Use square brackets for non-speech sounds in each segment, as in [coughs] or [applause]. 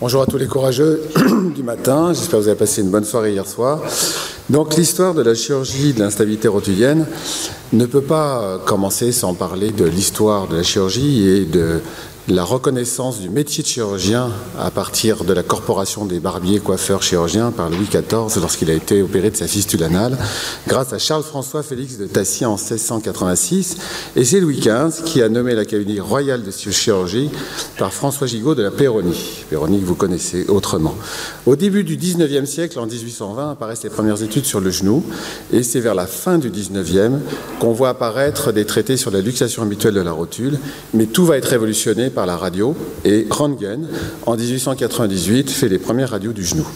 Bonjour à tous les courageux [clears throat] du matin, j'espère que vous avez passé une bonne soirée hier soir. Donc l'histoire de la chirurgie de l'instabilité rotulienne ne peut pas commencer sans parler de l'histoire de la chirurgie et de la reconnaissance du métier de chirurgien à partir de la corporation des barbiers coiffeurs chirurgiens par Louis XIV lorsqu'il a été opéré de sa fistule anale, grâce à Charles-François Félix de Tassy en 1686. Et c'est Louis XV qui a nommé l'Académie royale de chirurgie par François Gigot de la Péronie. Péronie que vous connaissez autrement. Au début du 19e siècle, en 1820, apparaissent les premières études sur le genou. Et c'est vers la fin du 19e qu'on voit apparaître des traités sur la luxation habituelle de la rotule. Mais tout va être révolutionné la radio et Röntgen, en 1898, fait les premières radios du genou.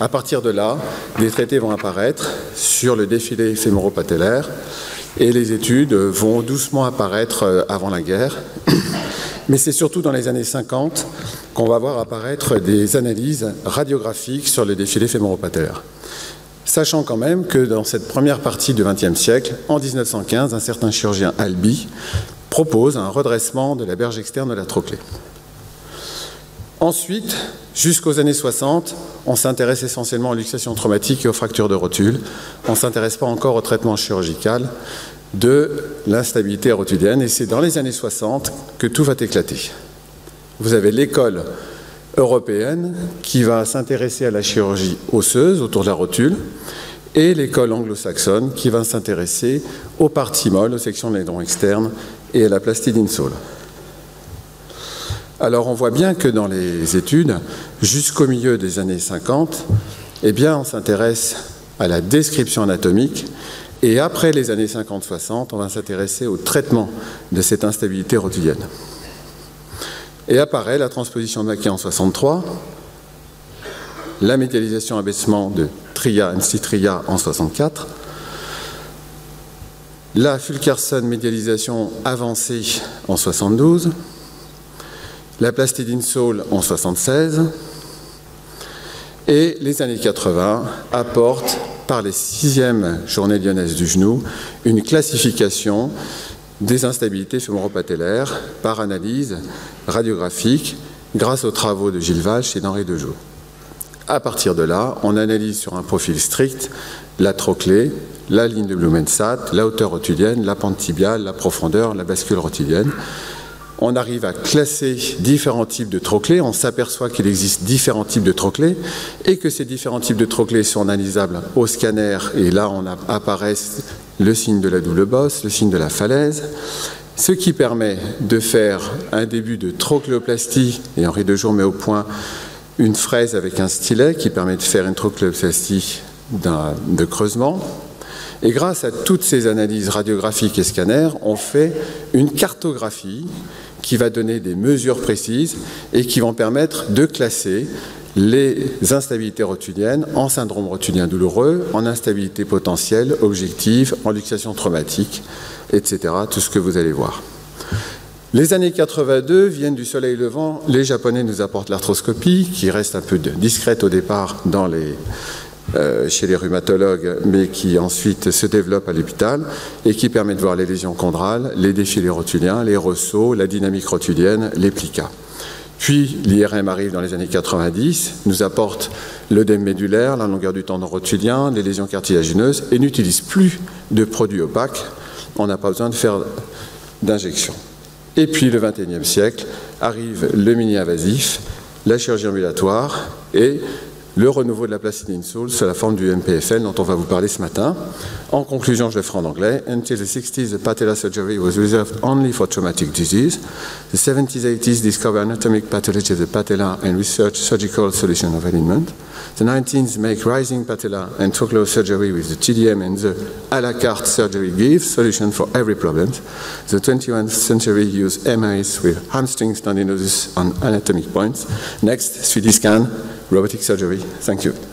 À partir de là, les traités vont apparaître sur le défilé fémoro-patellaire et les études vont doucement apparaître euh, avant la guerre. [coughs] Mais c'est surtout dans les années 50 qu'on va voir apparaître des analyses radiographiques sur le défilé fémoro-patellaire. Sachant quand même que dans cette première partie du XXe siècle, en 1915, un certain chirurgien Albi propose un redressement de la berge externe de la trochlée. Ensuite, jusqu'aux années 60, on s'intéresse essentiellement aux luxations traumatiques et aux fractures de rotule. On ne s'intéresse pas encore au traitement chirurgical de l'instabilité rotulienne. Et c'est dans les années 60 que tout va éclater. Vous avez l'école européenne qui va s'intéresser à la chirurgie osseuse autour de la rotule et l'école anglo-saxonne qui va s'intéresser aux parties molles, aux sections de l'édron externe et à la plastidine sole. Alors on voit bien que dans les études, jusqu'au milieu des années 50, eh bien on s'intéresse à la description anatomique et après les années 50-60, on va s'intéresser au traitement de cette instabilité rotulienne. Et apparaît la transposition de Maquet en 63, la médialisation abaissement de Tria et Tria en 64, la Fulkerson médialisation avancée en 72, la plastidine Saul en 76, et les années 80 apportent, par les sixièmes journées lyonnaises du genou, une classification des instabilités fémoropatellaires par analyse radiographique grâce aux travaux de Gilles Vache et d'Henri Dejeau. À partir de là, on analyse sur un profil strict la trochlée, la ligne de Blumensat, la hauteur rotulienne, la pente tibiale, la profondeur, la bascule rotulienne. On arrive à classer différents types de trochlées. On s'aperçoit qu'il existe différents types de trochlées et que ces différents types de trochlées sont analysables au scanner. Et là, on apparaît le signe de la double bosse, le signe de la falaise, ce qui permet de faire un début de trochléoplastie. Et Henri Dejour met au point une fraise avec un stylet qui permet de faire une trochléoplastie de creusement. Et grâce à toutes ces analyses radiographiques et scanners, on fait une cartographie qui va donner des mesures précises et qui vont permettre de classer les instabilités rotuliennes en syndrome rotulien douloureux, en instabilité potentielle, objective, en luxation traumatique, etc. Tout ce que vous allez voir. Les années 82 viennent du soleil levant. Les Japonais nous apportent l'arthroscopie, qui reste un peu discrète au départ dans les, euh, chez les rhumatologues, mais qui ensuite se développe à l'hôpital et qui permet de voir les lésions chondrales, les défilés rotuliens, les ressauts, la dynamique rotulienne, les plicas. Puis l'IRM arrive dans les années 90, nous apporte l'œdème médulaire, la longueur du tendon rotulien, les lésions cartilagineuses et n'utilise plus de produits opaques. On n'a pas besoin de faire d'injection. Et puis le XXIe siècle arrive le mini-invasif, la chirurgie ambulatoire et le renouveau de la plastidine soul sous la forme du MPFL dont on va vous parler ce matin. En conclusion, je le ferai en anglais. Until the 60s, the patella surgery was reserved only for traumatic disease. The 70s, 80s discovered anatomic pathology of the patella and research surgical solution of alignment. The 19s make rising patella and trochlear surgery with the TDM and the a la carte surgery give solution for every problem. The 21st century use MRIs with hamstring stenosis on anatomic points. Next, 3D scan robotic surgery. Thank you.